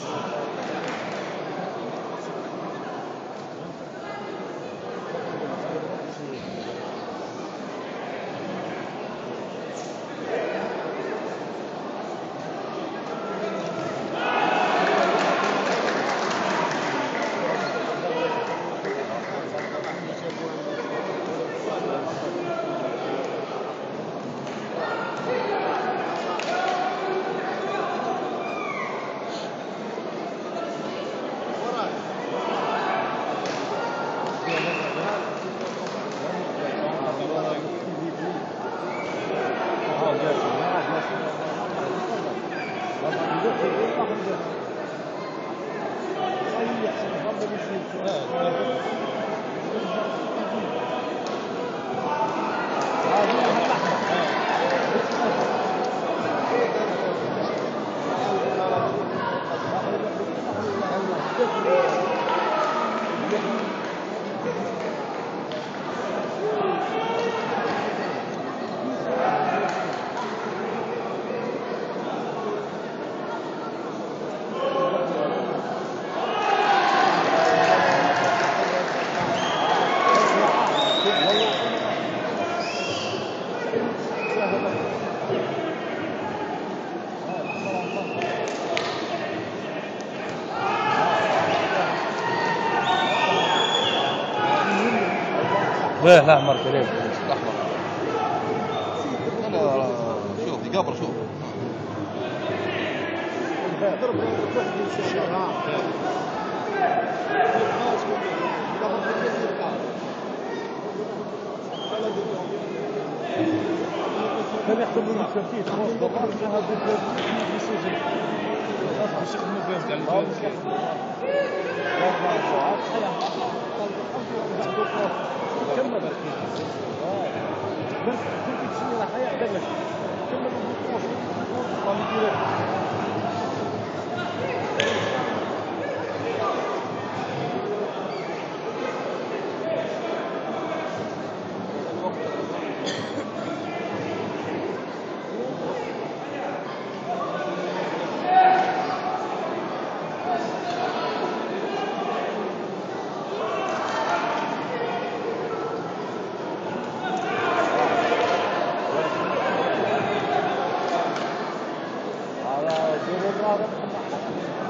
Shalom. Evet. إيه الاحمر كريم الاحمر أنا شوف يقابر شوف كان يحكموا الترتيب خلاص ضبط لها بالترتيب يسجل مش يخدموا فيهم كاع كمل كل شيء راح يعدلك كمل على Thank you.